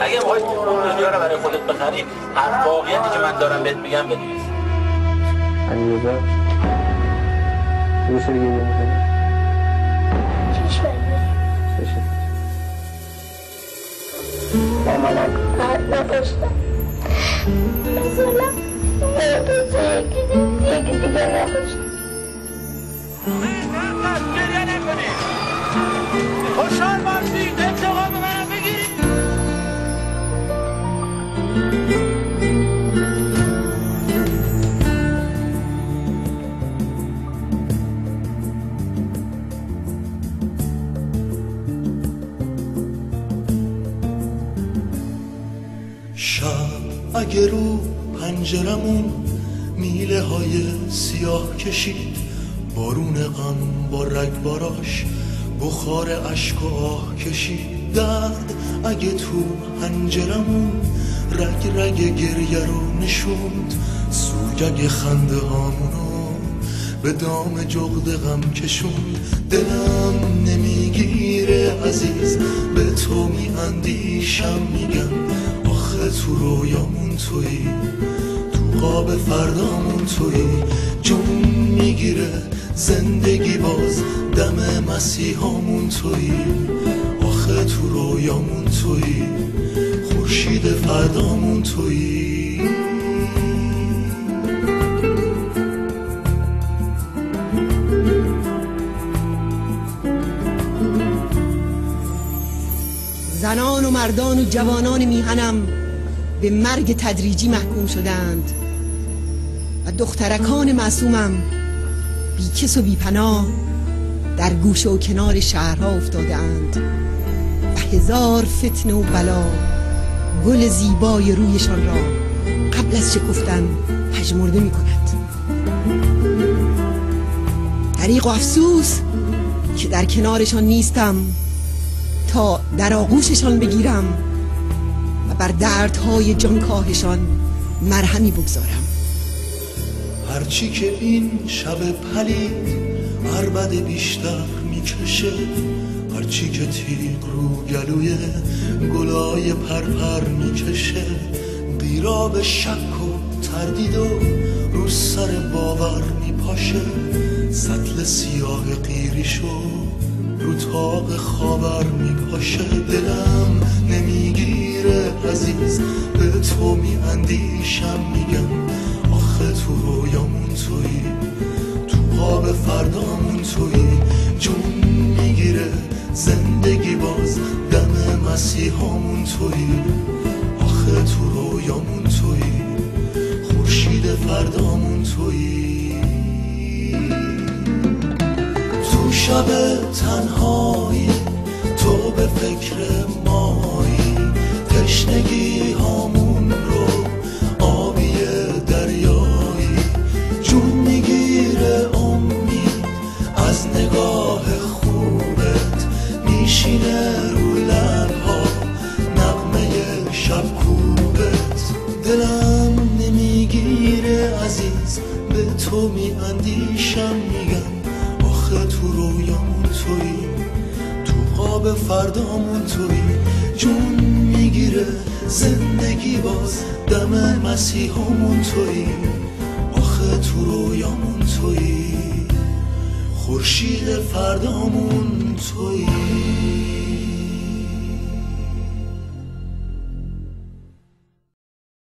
اگه می‌خوای دنیا رو برای خودت بخری هر واقعیتی که من دارم بهت میگم بنویس علیرضا روش دیگه یه می‌کنی؟ مامانم قرد نداشتم مثلا یکی دیگه یکی دیگه. نداشتم شب اگه رو پنجرمون میله های سیاه کشید بارون غم با رگباراش بخار اشک و آه کشید. درد اگه تو پنجرمون رگ رگ گریه رو نشوند سوگگ خنده هامونو به دام جغد غم کشوند. دلم نمی‌گیره عزیز به تو میاندیشم. تو رویامون تویی تو قاب فردامون تویی جون می‌گیره زندگی باز دم مسیحامون تویی آخه تو رویامون تویی خورشید فردامون تویی زنان و مردان و جوانان میهنم به مرگ تدریجی محکوم شدند. و دخترکان معصومم بی کس و بی پناه در گوشه و کنار شهرها افتادند و هزار فتنه و بلا گل زیبای رویشان را قبل از شکفتن پژمرده می کند طریق و افسوس که در کنارشان نیستم تا در آغوششان بگیرم. و بر دردهای جانکاهشان مرهمی بگذارم. هرچی که این شب پلید عربد بیشتر می‌کشه. هرچی که تیغ رو گلوی گلای پرپر می‌کشه. قیراب شک و تردید و رو سر باور میپاشه. سطل سیاه قیریشو رو تاق خاور میپاشه دلم نمی‌گیره عزیز. به تو میاندیشم میگم آخه تو رویامون تویی. تو قاب فردامون تویی. شب تنهایی تو به فکر مایی. تشنگی هامون رو آبی دریایی. جون می‌گیره امید از نگاه خوبت میشینه رو لبها نغمه شب کوبت. دلم نمی‌گیره عزیز به تو میاندیشم میگم آخه تو رویامون تویی. تو قاب فردامون تویی. جون می‌گیره زندگی باز دم مسیحامون تویی. آخه تو رویامون تویی. خورشید فردامون تویی.